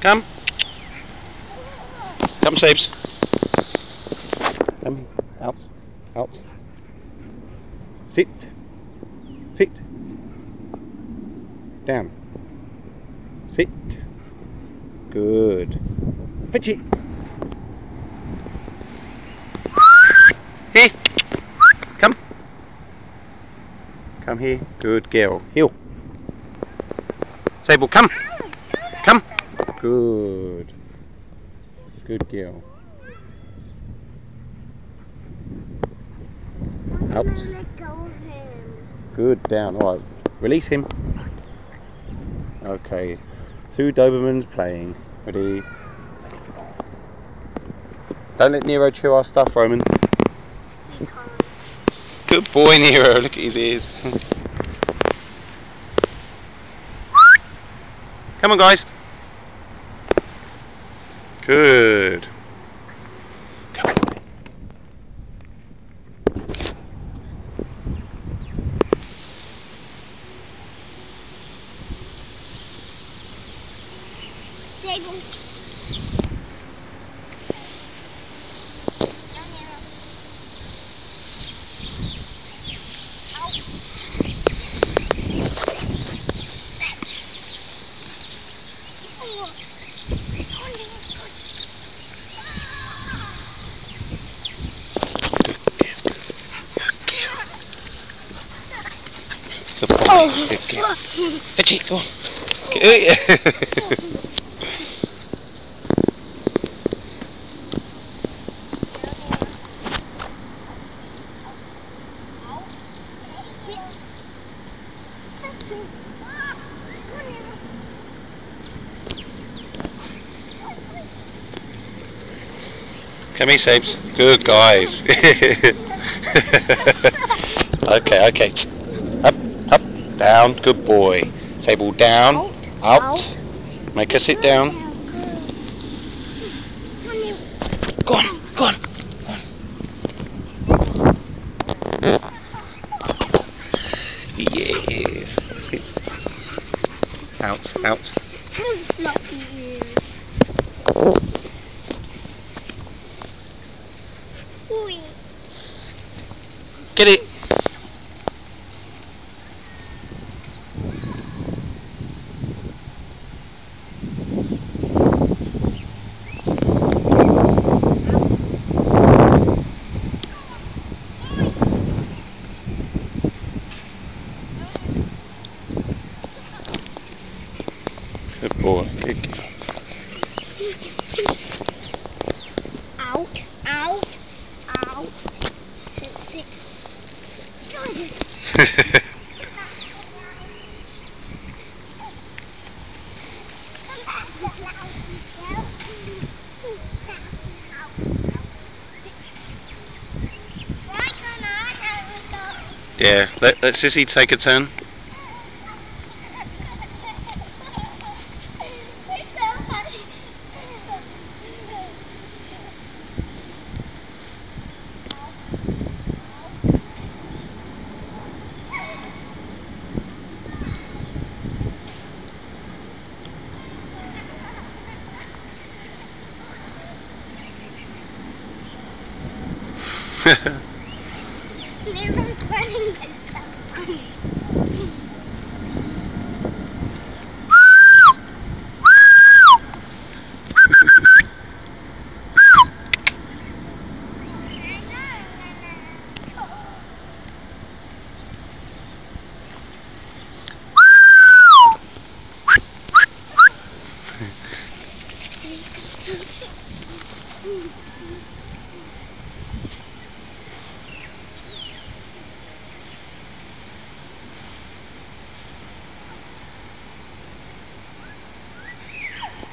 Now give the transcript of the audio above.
Come. Come, Sabes. Come. Out. Out. Sit. Sit. Down. Sit. Good. Fidget. Here. Come. Come here. Good girl. Heel. Sable, come. Come. Good. Good girl. Out. Let go of him. Good. Down. Alright. Release him. Okay. Two Dobermans playing. Ready? Don't let Nero chew our stuff, Roman. Good boy, Nero. Look at his ears. Come on, guys. Good. Come on. Oh. Good girl. On. Good. Come here, Sabes. Good guys. okay, okay. Down. Good boy. Sable down. Out. Make her sit down. Go on, go on. Yes. Out, out. Ears. Get it. Good boy. Good. Out, out, out. Sit. yeah, let, let Sissy take a turn. Never running, but so funny.